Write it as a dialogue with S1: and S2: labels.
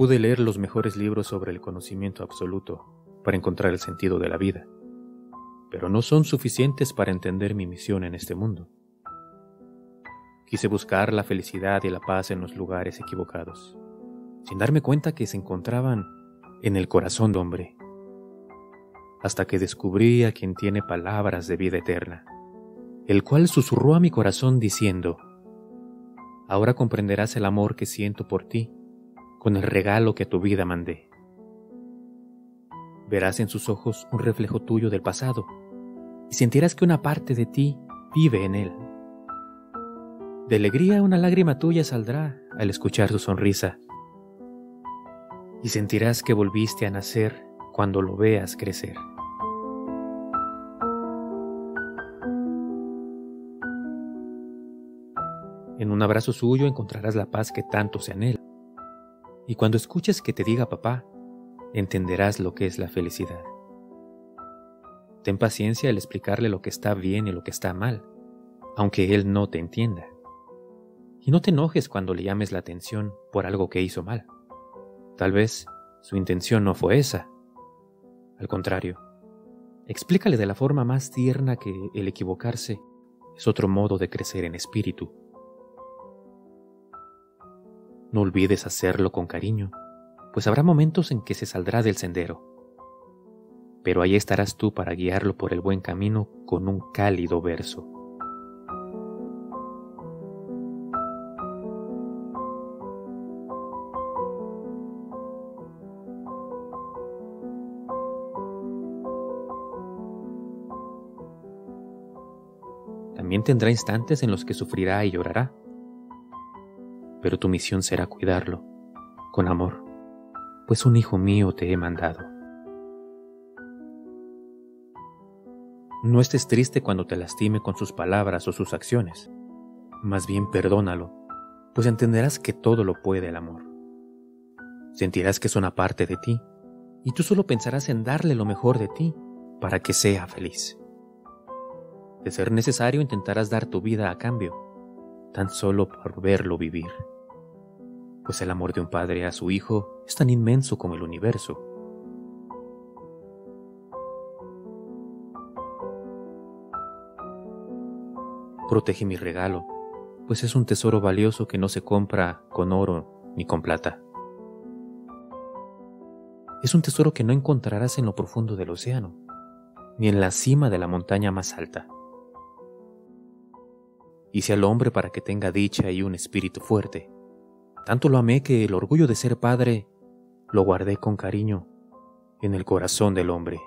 S1: Pude leer los mejores libros sobre el conocimiento absoluto para encontrar el sentido de la vida, pero no son suficientes para entender mi misión en este mundo. Quise buscar la felicidad y la paz en los lugares equivocados, sin darme cuenta que se encontraban en el corazón del hombre, hasta que descubrí a quien tiene palabras de vida eterna, el cual susurró a mi corazón diciendo, Ahora comprenderás el amor que siento por ti con el regalo que a tu vida mandé. Verás en sus ojos un reflejo tuyo del pasado y sentirás que una parte de ti vive en él. De alegría una lágrima tuya saldrá al escuchar su sonrisa y sentirás que volviste a nacer cuando lo veas crecer. En un abrazo suyo encontrarás la paz que tanto se anhela. Y cuando escuches que te diga papá, entenderás lo que es la felicidad. Ten paciencia al explicarle lo que está bien y lo que está mal, aunque él no te entienda. Y no te enojes cuando le llames la atención por algo que hizo mal. Tal vez su intención no fue esa. Al contrario, explícale de la forma más tierna que el equivocarse es otro modo de crecer en espíritu no olvides hacerlo con cariño, pues habrá momentos en que se saldrá del sendero. Pero ahí estarás tú para guiarlo por el buen camino con un cálido verso. También tendrá instantes en los que sufrirá y llorará pero tu misión será cuidarlo, con amor, pues un hijo mío te he mandado. No estés triste cuando te lastime con sus palabras o sus acciones, más bien perdónalo, pues entenderás que todo lo puede el amor. Sentirás que son aparte de ti, y tú solo pensarás en darle lo mejor de ti para que sea feliz. De ser necesario intentarás dar tu vida a cambio, tan solo por verlo vivir pues el amor de un padre a su hijo es tan inmenso como el universo. Protege mi regalo, pues es un tesoro valioso que no se compra con oro ni con plata. Es un tesoro que no encontrarás en lo profundo del océano, ni en la cima de la montaña más alta. Hice al hombre para que tenga dicha y un espíritu fuerte, tanto lo amé que el orgullo de ser padre lo guardé con cariño en el corazón del hombre.